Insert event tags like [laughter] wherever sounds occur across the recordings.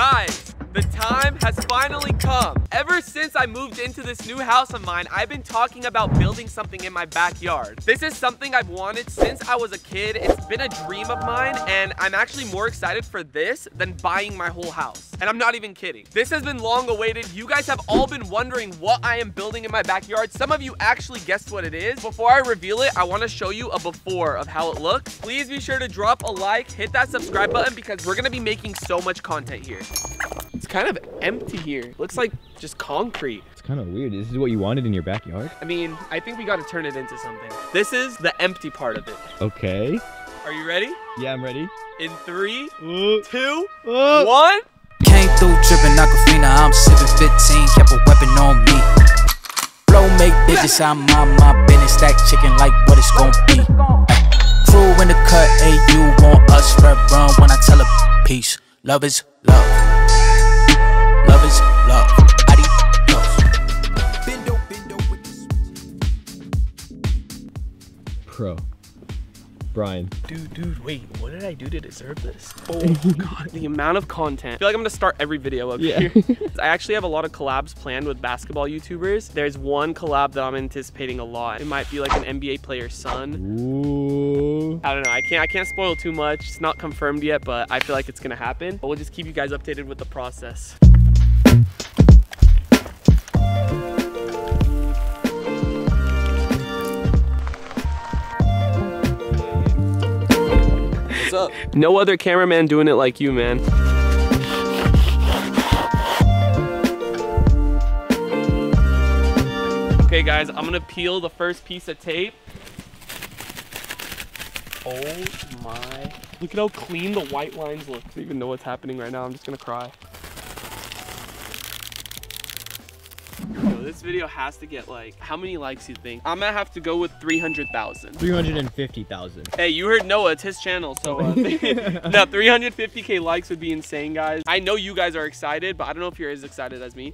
Guys, the time has finally come. Ever since I moved into this new house of mine, I've been talking about building something in my backyard. This is something I've wanted since I was a kid. It's been a dream of mine, and I'm actually more excited for this than buying my whole house. And I'm not even kidding. This has been long awaited. You guys have all been wondering what I am building in my backyard. Some of you actually guessed what it is. Before I reveal it, I want to show you a before of how it looks. Please be sure to drop a like, hit that subscribe button because we're to be making so much content here. It's kind of empty here. Looks like just concrete. It's kind of weird. Is this is what you wanted in your backyard? I mean, I think we got to turn it into something. This is the empty part of it. Okay. Are you ready? Yeah, I'm ready. In three, Uh, two, uh. one. Came through dripping Aquafina, I'm sipping 15, kept a weapon on me. Flow make digits, I'm on my business, stack chicken like what it's gon' be. Ay, Crew in the cut, hey, you want us, red run when I tell a peace. Love is Pro. Brian. Dude, dude, wait, what did I do to deserve this? Oh [laughs] god, the amount of content. I feel like I'm gonna start every video up Yeah. here. [laughs] I actually have a lot of collabs planned with basketball YouTubers. There's one collab that I'm anticipating a lot. It might be like an NBA player's son. Ooh. I don't know. I can't I can't spoil too much. It's not confirmed yet, but I feel like it's gonna happen. But we'll just keep you guys updated with the process. What's up? No other cameraman doing it like you, man. Okay, guys, I'm gonna peel the first piece of tape. Oh my. Look at how clean the white lines look. I don't even know what's happening right now. I'm just gonna cry. Yo, this video has to get like, how many likes you think? I'm gonna have to go with 300,000. 350,000. Hey, you heard Noah, it's his channel, so uh, [laughs] [laughs] no, 350k likes would be insane, guys. I know you guys are excited, but I don't know if you're as excited as me.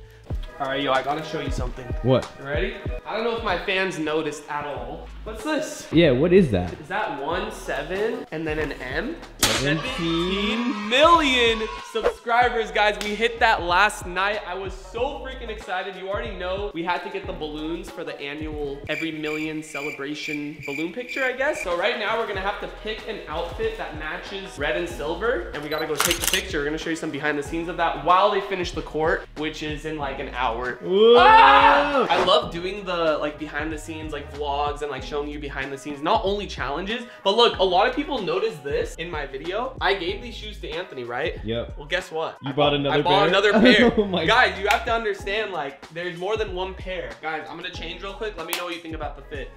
All right, yo, I gotta show you something. What? You ready? I don't know if my fans noticed at all. What's this? Yeah, what is that? Is that one seven and then an M? 17 17 million subscribers, guys. We hit that last night. I was so freaking excited. You already know we had to get the balloons for the annual every million celebration balloon picture, I guess. So right now we're gonna have to pick an outfit that matches red and silver, and we gotta go take the picture. We're gonna show you some behind the scenes of that while they finish the court, which is in like an hour. Ah! I love doing the like behind the scenes like vlogs and like showing you behind the scenes, not only challenges, but look, a lot of people noticed this in my video. I gave these shoes to Anthony, right? Yep. Well, guess what? You I bought another I bought pair? another [laughs] pair. Oh my- Guys, you have to understand, like, there's more than one pair. Guys, I'm gonna change real quick. Let me know what you think about the fit.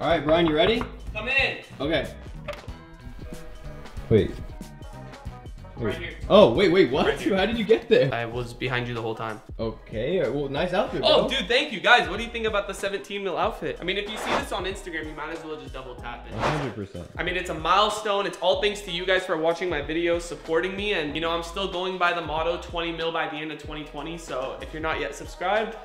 All right, Brian, you ready? Come in. Okay. Wait. Right here. Oh, wait, wait, what? Right. How did you get there? I was behind you the whole time. Okay, uh, well, nice outfit, bro. Oh, dude, thank you. Guys, what do you think about the 17 mil outfit? I mean, if you see this on Instagram, you might as well just double tap it. 100%. I mean, it's a milestone. It's all thanks to you guys for watching my videos, supporting me, and you know, I'm still going by the motto 20 mil by the end of 2020. So if you're not yet subscribed,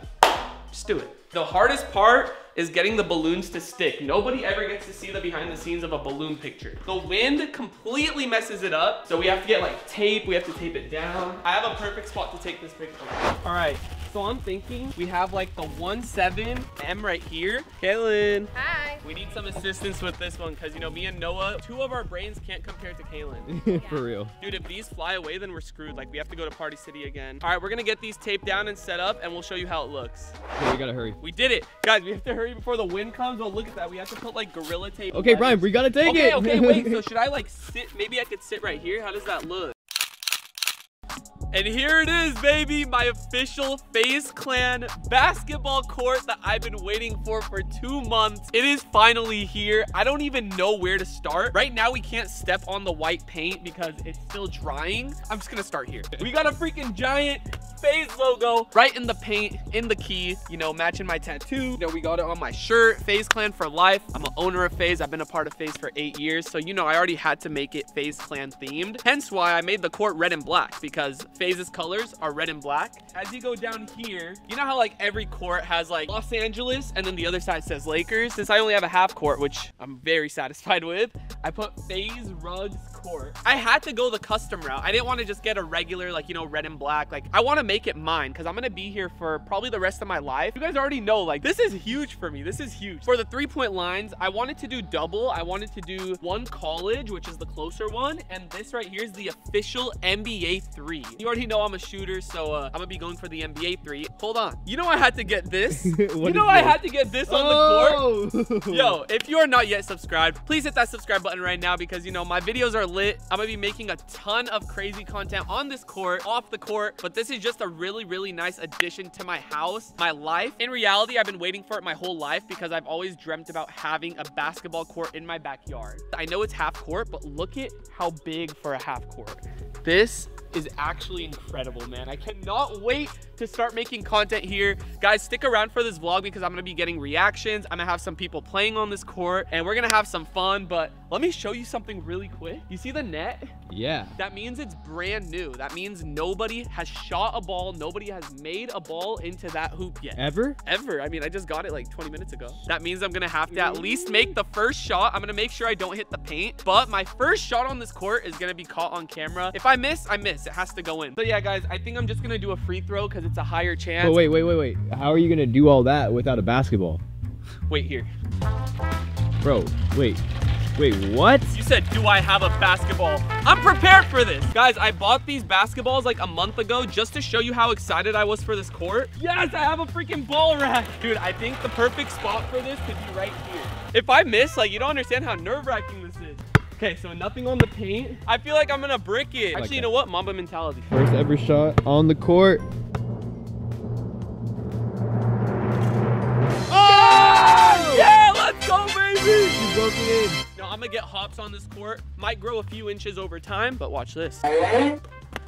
just do it. The hardest part is getting the balloons to stick. Nobody ever gets to see the behind the scenes of a balloon picture. The wind completely messes it up. So we have to get like tape, we have to tape it down. I have a perfect spot to take this picture. All right, so I'm thinking we have like the 1.7 M right here. Kaylin. Hi. We need some assistance with this one because you know me and Noah, two of our brains can't compare to Kaylin. [laughs] For real. Dude, if these fly away, then we're screwed. Like we have to go to Party City again. All right, we're gonna get these taped down and set up, and we'll show you how it looks. Okay, we gotta hurry. We did it, guys. We have to hurry before the wind comes. Oh, look at that. We have to put like gorilla tape. Okay, Brian, we gotta take okay, it. Okay, wait. So [laughs] should I like sit? Maybe I could sit right here. How does that look? And here it is, baby, my official FaZe Clan basketball court that I've been waiting for for two months. It is finally here. I don't even know where to start. Right now, we can't step on the white paint because it's still drying. I'm just gonna start here. We got a freaking giant FaZe logo right in the paint, in the key, you know, matching my tattoo. You know, we got it on my shirt, FaZe Clan for life. I'm an owner of FaZe. I've been a part of FaZe for eight years. So, you know, I already had to make it FaZe Clan themed. Hence why I made the court red and black because FaZe's colors are red and black. As you go down here, you know how like every court has like Los Angeles and then the other side says Lakers? Since I only have a half court, which I'm very [laughs] satisfied with, I put FaZe Rugs court. I had to go the custom route. I didn't want to just get a regular, like, you know, red and black. Like, I want to make it mine because I'm going to be here for probably the rest of my life. You guys already know, like, this is huge for me. This is huge. For the three-point lines, I wanted to do double. I wanted to do one college, which is the closer one. And this right here is the official NBA three. You already know I'm a shooter, so uh, I'm going to be going for the NBA three. Hold on. You know I had to get this? [laughs] you know I this? had to get this on the court? Oh! [laughs] Yo, if you are not yet subscribed, please hit that subscribe button right now because you know my videos are lit. I'm gonna be making a ton of crazy content on this court, off the court, but this is just a really, really nice addition to my house, my life. In reality, I've been waiting for it my whole life because I've always dreamt about having a basketball court in my backyard. I know it's half court, but look at how big for a half court. This is actually incredible, man. I cannot wait to start making content here. Guys, stick around for this vlog because I'm gonna be getting reactions. I'm gonna have some people playing on this court and we're gonna have some fun, but let me show you something really quick. You see the net? Yeah. That means it's brand new. That means nobody has shot a ball, nobody has made a ball into that hoop yet. Ever? Ever. I mean, I just got it like 20 minutes ago. That means I'm gonna have to at least make the first shot. I'm gonna make sure I don't hit the paint, but my first shot on this court is gonna be caught on camera. If I miss, I miss. It has to go in. So yeah, guys, I think I'm just gonna do a free throw because it's a higher chance. But wait, wait, wait, wait. How are you gonna do all that without a basketball? Wait here. Bro, wait. Wait, what? You said, do I have a basketball? I'm prepared for this. Guys, I bought these basketballs like a month ago just to show you how excited I was for this court. Yes, I have a freaking ball rack. Dude, I think the perfect spot for this could be right here. If I miss, like, you don't understand how nerve-wracking this is. Okay, so nothing on the paint. I feel like I'm gonna brick it. Actually, you know what? Mamba mentality. First ever shot on the court. Broke it in. No, I'm gonna get hops on this court. Might grow a few inches over time, but watch this.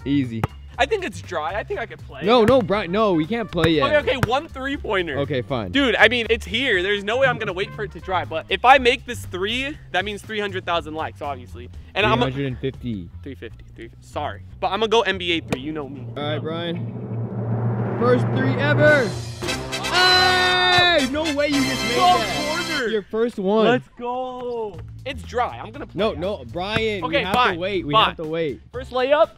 Easy. I think it's dry. I think I could play. No, no, Brian. No, we can't play yet. Okay, okay, one three pointer. Okay, fine. Dude, I mean, it's here. There's no way I'm gonna wait for it to dry. But if I make this three, that means 300,000 likes, obviously. And I'm a 350. 350, 350. Sorry, but I'm gonna go NBA three. You know me. All right, Brian. First three ever. Hey! No way you just made that. Your first one. Let's go. It's dry. I'm gonna play. no, out. no, Brian. Okay, we have fine, to wait. We fine. have to wait. First layup.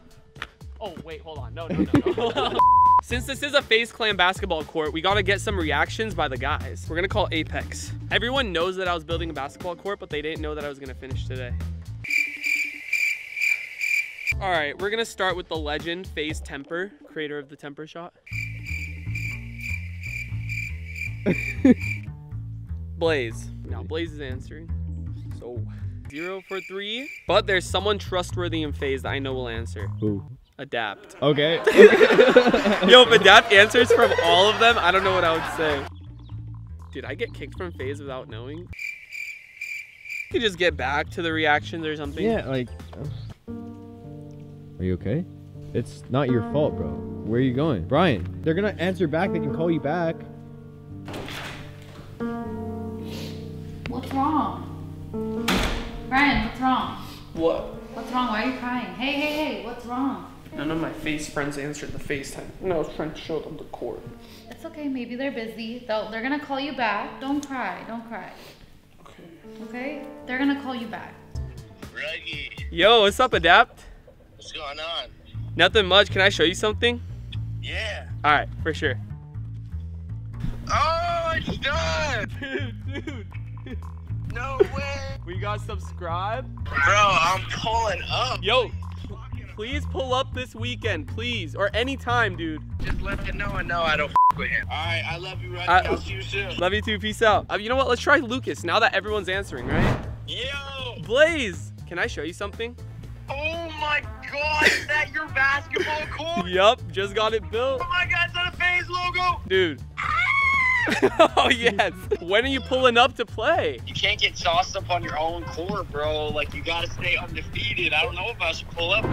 Oh wait, hold on. No, no, no. no. [laughs] Since this is a FaZe Clan basketball court, we gotta get some reactions by the guys. We're gonna call Apex. Everyone knows that I was building a basketball court, but they didn't know that I was gonna finish today. All right, we're gonna start with the legend, FaZe Temper, creator of the Temper shot. [laughs] Blaze. Now Blaze is answering. So zero for three. But there's someone trustworthy in FaZe that I know will answer. Who? Adapt. Okay. [laughs] Yo, if [laughs] Adapt answers from all of them, I don't know what I would say. Did I get kicked from FaZe without knowing? You could just get back to the reactions or something. yeah, like. Are you okay? It's not your fault, bro. Where are you going? Brian, they're gonna answer back. They can call you back. Brian, what's wrong? What? What's wrong? Why are you crying? Hey, hey, hey, what's wrong? None of my FaZe friends answered the FaceTime. No, I was trying to show them the court. It's okay, maybe they're busy. They'll, they're gonna call you back. Don't cry, don't cry. Okay. Okay? They're gonna call you back. Reggie, Yo, what's up, Adapt? what's going on? Nothing much. Can I show you something? Yeah. All right, for sure. Oh, it's done! [laughs] Dude, dude. No way! We got subscribe. Bro, I'm pulling up. Yo, please pull up this weekend, please, or anytime, dude. Just let know I know I don't f with him. Alright, I love you, Reggie. I- I'll see you soon. Love you too. Peace out. Uh, you know what? Let's try Lucas now that everyone's answering, right? Yo! Blaze, can I show you something? Oh my god, is that your basketball court? [laughs] Yup, just got it built. Oh my god, is that a FaZe logo? Dude. [laughs] oh, yes. When are you pulling up to play? You can't get sauced up on your own court, bro. Like, you gotta stay undefeated. I don't know if I should pull up.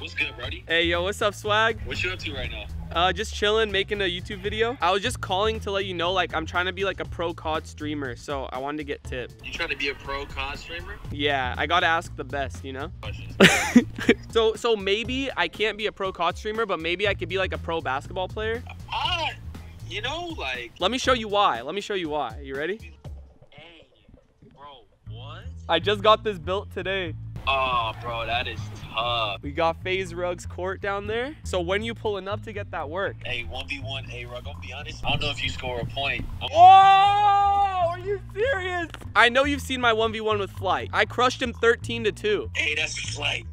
What's good, buddy? Hey, yo, what's up, swag? What you up to right now? Uh, just chilling, making a YouTube video. I was just calling to let you know, like, I'm trying to be like a pro COD streamer, so I wanted to get tipped. You trying to be a pro COD streamer? Yeah, I gotta ask the best, you know? [laughs] [laughs] So, so maybe I can't be a pro COD streamer, but maybe I could be like a pro basketball player. Ah, you know, like, Let me show you why. Let me show you why. You ready? hey, bro, what? I just got this built today. Oh, bro, that is tough. We got FaZe Rugs Court down there. So when you pulling up to get that work? Hey, 1v1, hey, Rug, I'll be honest. I don't know if you score a point. I'm- Oh, are you serious? I know you've seen my 1v1 with Flight. I crushed him 13 to 2. [laughs] Hey, that's flight.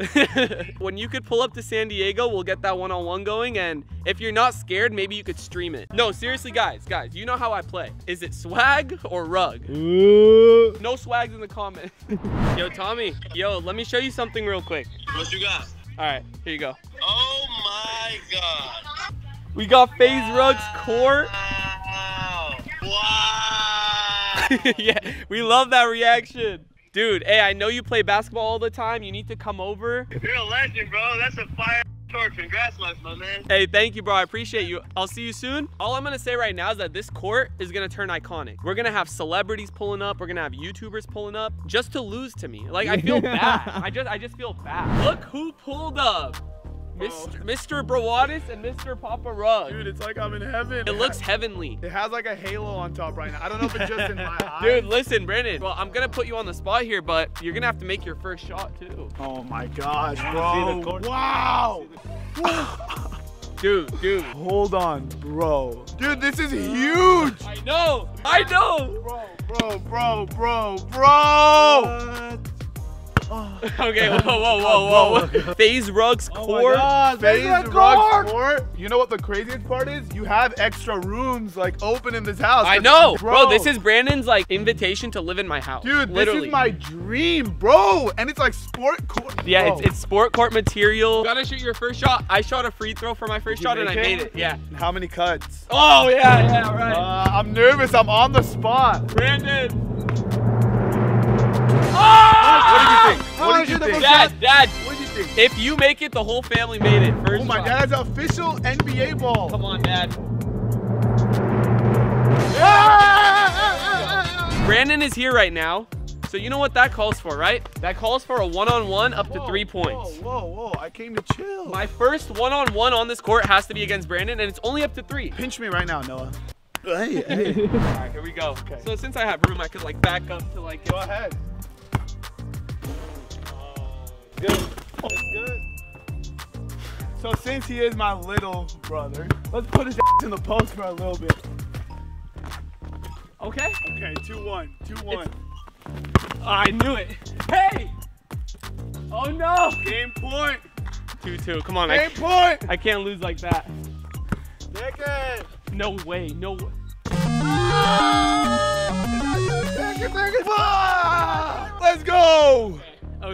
[laughs] when you could pull up to San Diego, we'll get that one-on-one going. And if you're not scared, maybe you could stream it. No, seriously, guys, guys, you know how I play. Is it swag or rug? Ooh. No swags in the comments. [laughs] yo, Tommy, yo, let me show you something real quick. What you got? All right, here you go. Oh my god. We got FaZe Rugs Court. Wow. Wow. [laughs] yeah, we love that reaction. Dude, hey, I know you play basketball all the time. You need to come over. You're a legend, bro. That's a fire torch. Congrats, my, my man. Hey, thank you, bro. I appreciate you. I'll see you soon. All I'm gonna say right now is that this court is gonna turn iconic. We're gonna have celebrities pulling up. We're gonna have YouTubers pulling up just to lose to me. Like I feel [laughs] bad. I just, I just feel bad. Look who pulled up. Oh. Mr. Mr. Brawadis and Mr. Papa Rug. Dude, it's like I'm in heaven. It looks heavenly. It has like a halo on top right now. I don't know if it's just in my [laughs] eyes. Dude, listen, Brandon. Well, I'm gonna put you on the spot here, but you're gonna have to make your first shot too. Oh my gosh, bro. Wow. [laughs] Dude, dude. Hold on, bro. Dude, this is huge. I know. I know. Bro, bro, bro, bro, bro. Okay, [laughs] whoa, whoa, whoa, whoa. FaZe [laughs] Rugs Court. FaZe FaZe Rug Court. You know what the craziest part is? You have extra rooms like open in this house. I 'Cause- know, bro. This is Brandon's like invitation to live in my house. Dude, literally. this is my dream, bro. And it's like sport court. Yeah, it's, it's sport court material. Gotta shoot your first shot. I shot a free throw for my first You shot and I made it. Yeah. How many cuts? Oh yeah, yeah, right. Uh, I'm nervous. I'm on the spot. Brandon. What did you think? Oh, What did you think? Dad, Dad. What did you think? If you make it, the whole family made it. First Oh my shot. dad's official NBA ball. Come on, Dad. Ah! Brandon is here right now. So you know what that calls for, right? That calls for a one-on-one up to three points. Whoa, whoa, whoa. I came to chill. My first one-on-one on this court has to be against Brandon, and it's only up to three. Pinch me right now, Noah. [laughs] Hey, hey. All right, here we go. Okay. So since I have room, I could like back up to like. Go ahead. Good. That's good. So since he is my little brother, let's put his ass in the post for a little bit. Okay. Okay, 2-1, 2-1. I knew it. Hey. Oh no. Game point. Two two. Come on. Game I, point. I can't lose like that. It. No way. No way. Take it, take it. Ah! Let's go.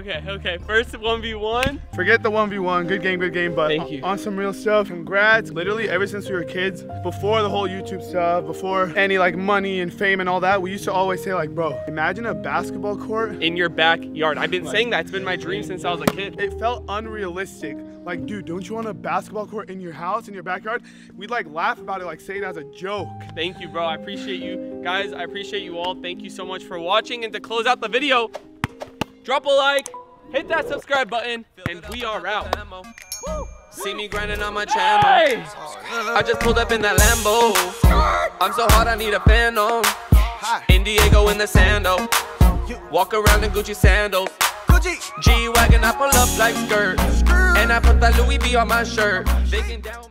Okay. Okay. First one v one. Forget the 1v1, good game, good game, but Thank on- you. on some real stuff, congrats. Literally ever since we were kids, before the whole YouTube stuff, before any like money and fame and all that, we used to always say like, bro, imagine a basketball court. In your backyard. I've been saying that. It's been my dream since I was a kid. It felt unrealistic. Like, dude, don't you want a basketball court in your house, in your backyard? We'd like laugh about it, like say it as a joke. Thank you, bro. I appreciate you. Guys, I appreciate you all. Thank you so much for watching. And to close out the video, drop a like, hit that subscribe button, and we are out. See me grinding on my channel. I just pulled up in that Lambo. I'm so hot, I need a fan on. In Diego in the sando. Walk around in Gucci sandals. G Wagon, I pull up like skirt. And I put that Louis V on my shirt. Down.